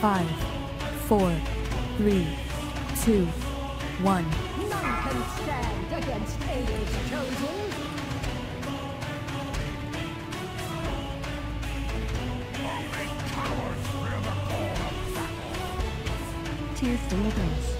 Five, four, three, two, one. None can stand against chosen. Tears.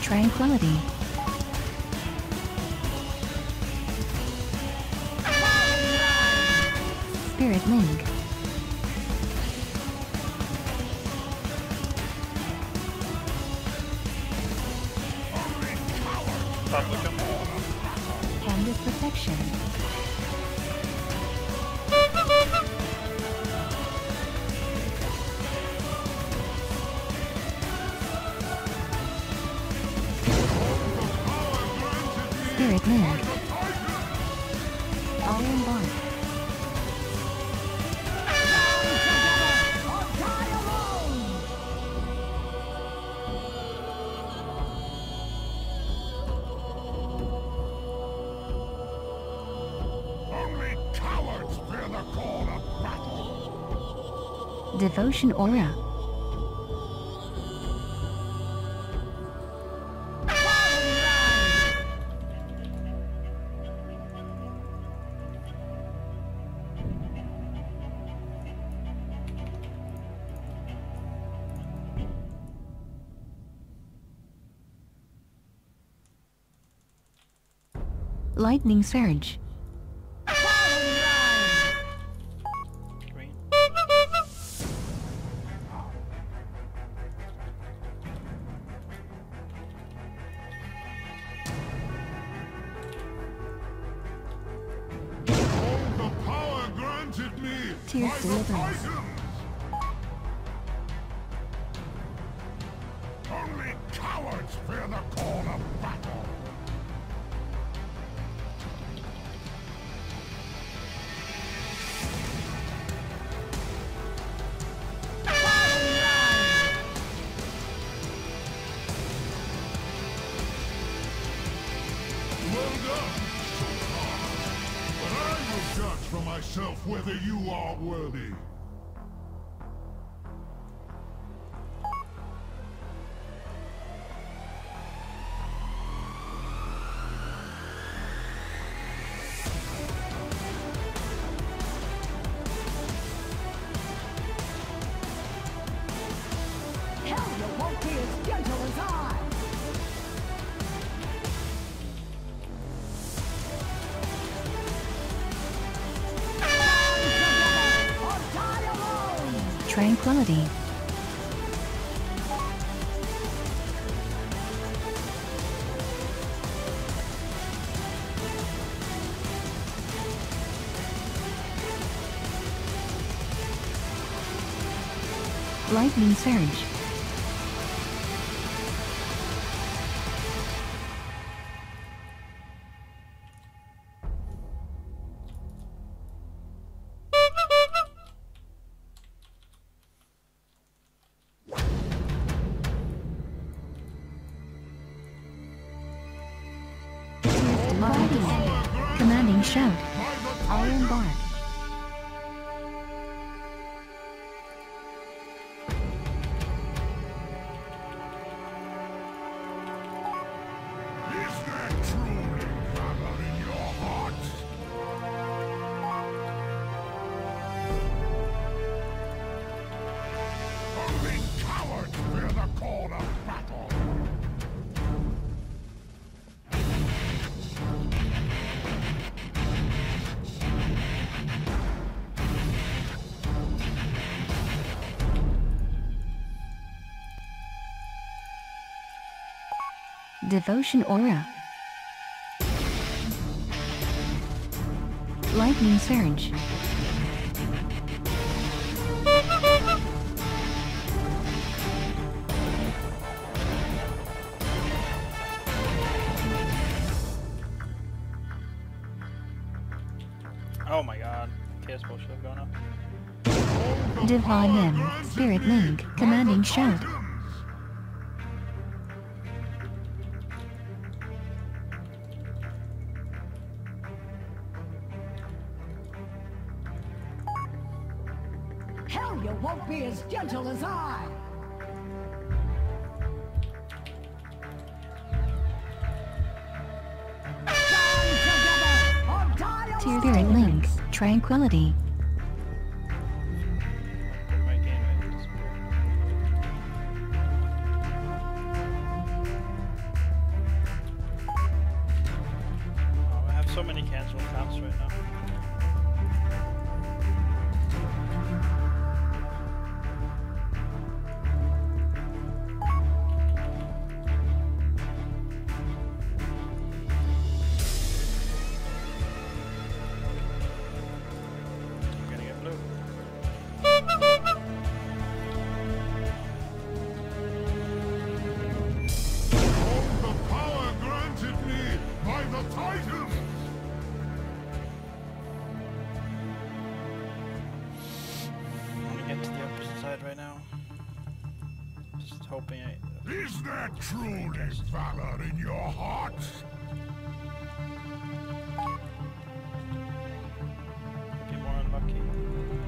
Tranquility. Spirit Link. Hand of Protection. Devotion Aura. Lightning Surge. Tears Deliverance. Only cowards fear the call of battle. Judge for myself whether you are worthy. Lightning Surge. Shout. Iron Bark. Devotion Aura. Lightning Surge. Oh my god. Chaos Ball should have gone up. Divine M, Spirit Link, Commanding Shout. You won't be as gentle as I! Stand together or die alone! Spirit Link, Tranquility. Hoping I. Is there truly valor in your hearts? Be more unlucky.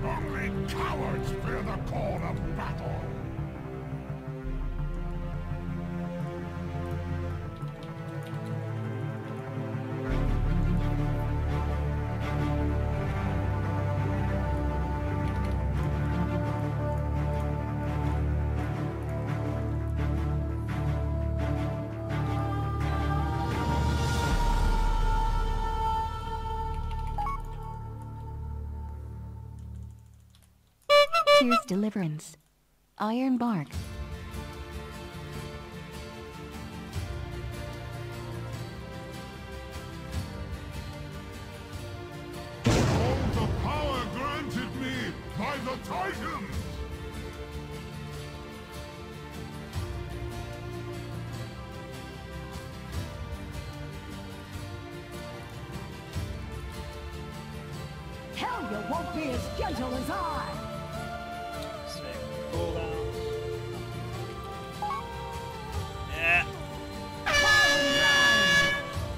Only cowards fear the call of battle! Deliverance. Iron Bark. Hold the power granted me by the Titans!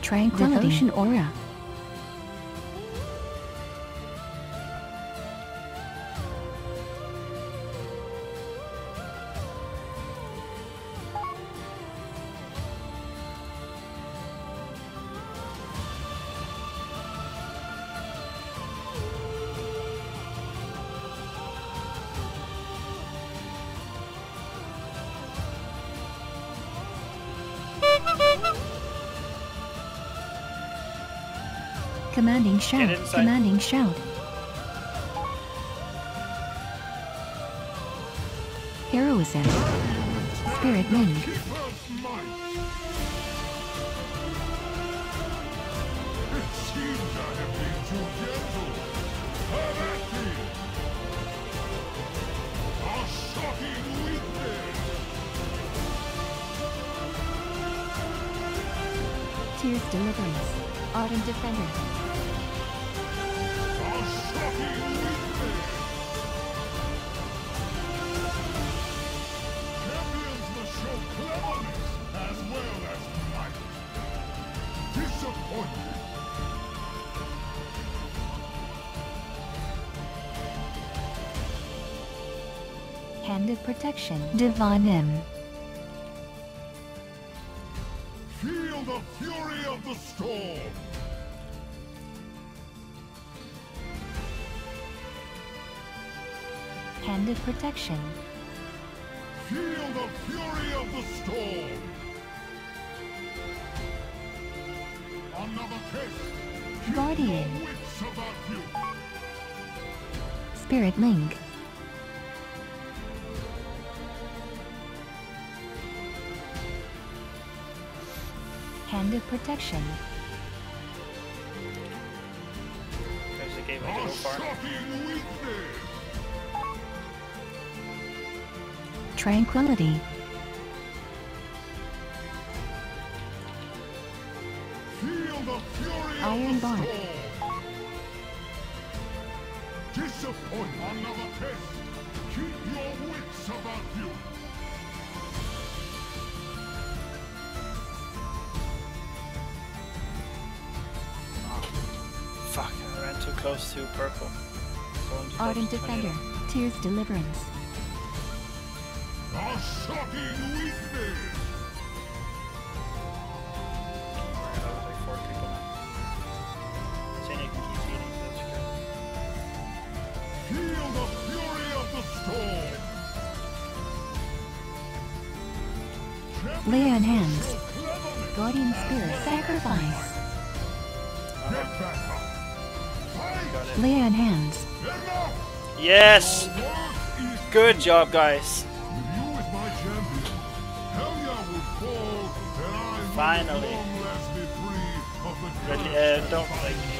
Tranquility. Devotion Aura. Commanding Shout. Commanding Shout. Heroism. Spirit Link. Keeper's might! It seems Hand of Protection. Divine M. Feel the fury of the storm! Hand of Protection. Feel the fury of the storm! Guardian. your wits about you! Spirit Link. Hand of Protection. There's a game I can go far. Tranquility. Iron of the Bark. Disappoint another test. Keep your wits about you. Fuck, I ran too close to purple. Going too close Ardent. Defender. Tears Deliverance. A shocking weakness. Lay on Hands. Guardian Spirit Sacrifice. Lay on Hands. Yes! Good job, guys. Finally. Uh, don't like